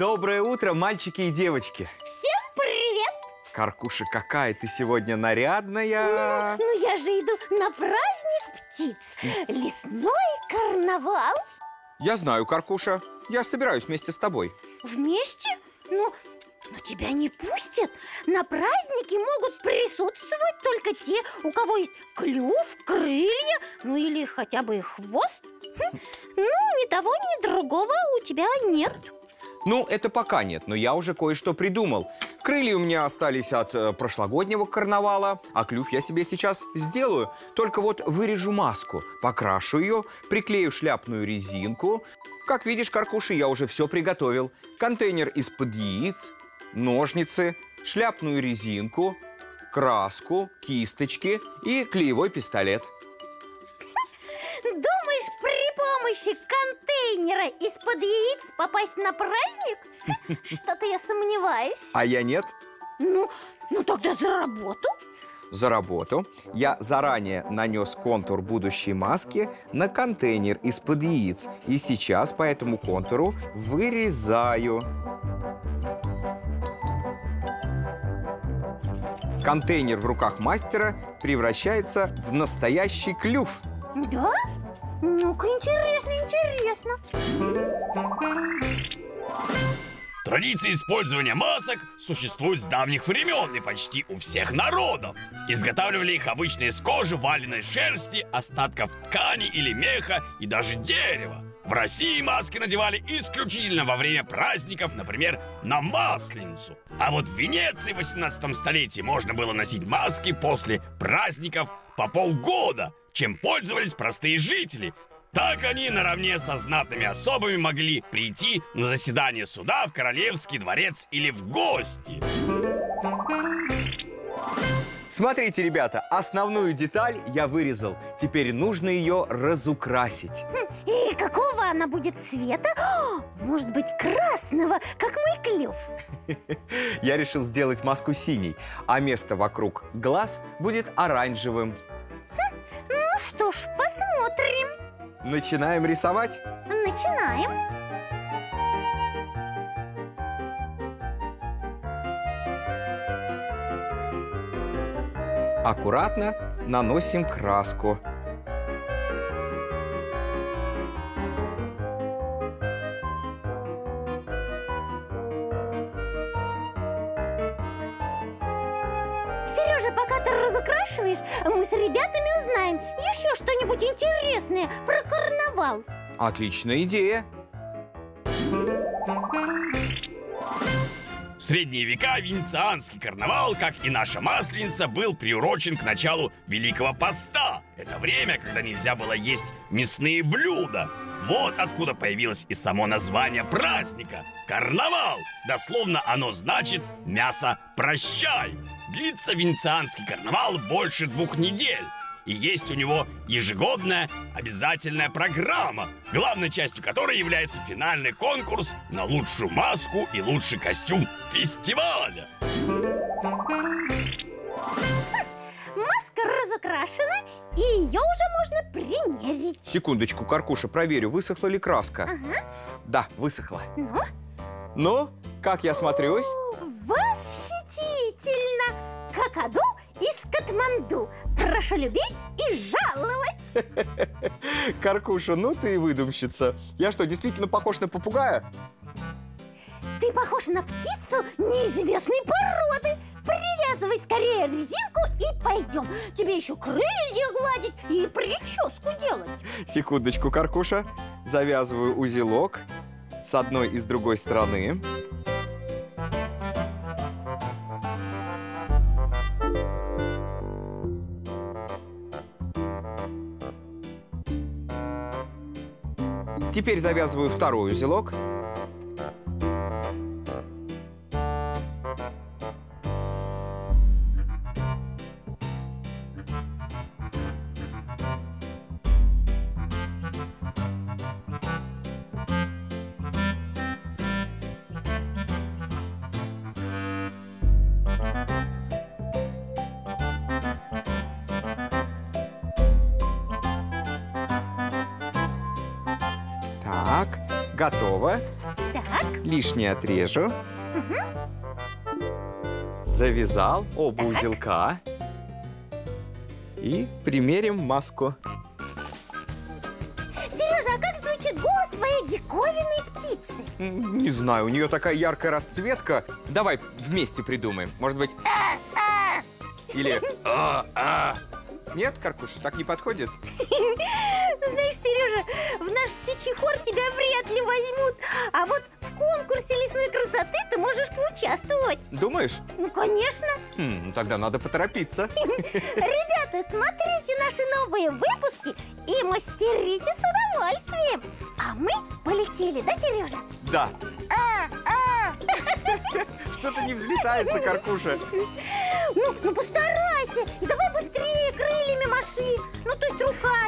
Доброе утро, мальчики и девочки. Всем привет! Каркуша, какая ты сегодня нарядная. Ну, ну я же иду на праздник птиц. Лесной карнавал. Я знаю, Каркуша. Я собираюсь вместе с тобой. Вместе? Ну, но тебя не пустят. На празднике могут присутствовать только те, у кого есть клюв, крылья, ну или хотя бы хвост. Хм. Ну, ни того, ни другого у тебя нет. Ну, это пока нет, но я уже кое-что придумал. Крылья у меня остались от э, прошлогоднего карнавала, а клюв я себе сейчас сделаю. Только вот вырежу маску, покрашу ее, приклею шляпную резинку. Как видишь, Каркуши, я уже все приготовил. Контейнер из-под яиц, ножницы, шляпную резинку, краску, кисточки и клеевой пистолет. Думаешь, помощи контейнера из-под яиц попасть на праздник? Что-то я сомневаюсь. А я нет. Ну, ну тогда за работу. За работу я заранее нанес контур будущей маски на контейнер из-под яиц. И сейчас по этому контуру вырезаю. Контейнер в руках мастера превращается в настоящий клюв. Да? Ну-ка, интересно, интересно. Традиция использования масок существует с давних времен и почти у всех народов. Изготавливали их обычно из кожи, валеной шерсти, остатков ткани или меха и даже дерева. В России маски надевали исключительно во время праздников, например, на Масленицу. А вот в Венеции в 18 столетии можно было носить маски после праздников по полгода, чем пользовались простые жители. Так они наравне со знатными особами могли прийти на заседание суда в Королевский дворец или в гости. Смотрите, ребята, основную деталь я вырезал. Теперь нужно ее разукрасить. И она будет цвета? О, может быть, красного, как мой клюв? Я решил сделать маску синей, а место вокруг глаз будет оранжевым. Ну что ж, посмотрим. Начинаем рисовать? Начинаем. Аккуратно наносим краску. Сережа, пока ты разукрашиваешь, мы с ребятами узнаем еще что-нибудь интересное про карнавал. Отличная идея. В средние века венецианский карнавал, как и наша масленица, был приурочен к началу Великого Поста. Это время, когда нельзя было есть мясные блюда. Вот откуда появилось и само название праздника – карнавал. Дословно оно значит «мясо прощай». Длится венецианский карнавал больше двух недель. И есть у него ежегодная обязательная программа, главной частью которой является финальный конкурс на лучшую маску и лучший костюм фестиваля. Маска разукрашена, и ее уже можно примерить. Секундочку, Каркуша, проверю, высохла ли краска. Ага. Да, высохла. Ну? Ну, как я смотрюсь? Восхитительно! Какаду из Катманду. Прошу любить и жаловать. Каркуша, ну ты и выдумщица. Я что, действительно похож на попугая? Ты похож на птицу неизвестной породы. Привязывай скорее резинку и пойдем. Тебе еще крылья гладить и прическу делать. Секундочку, Каркуша. Завязываю узелок с одной и с другой стороны. Теперь завязываю второй узелок. Готово. Так, лишнее отрежу. Завязал оба узелка. И примерим маску. Сережа, а как звучит голос твоей диковинной птицы? Не знаю, у нее такая яркая расцветка. Давай вместе придумаем. Может быть... Или... «А, а». Нет, Каркуша, так не подходит? Знаешь, Сережа, в наш птичий хор тебя вряд ли возьмут. А вот в конкурсе лесной красоты ты можешь поучаствовать. Думаешь? Ну, конечно. Хм, ну тогда надо поторопиться. Ребята, смотрите наши новые выпуски и мастерите с удовольствием. А мы полетели, да, Сережа? Да. Что-то не взлетается, Каркуша. Ну, ну постарайся. И давай быстрее крыльями маши. Ну, то есть руками.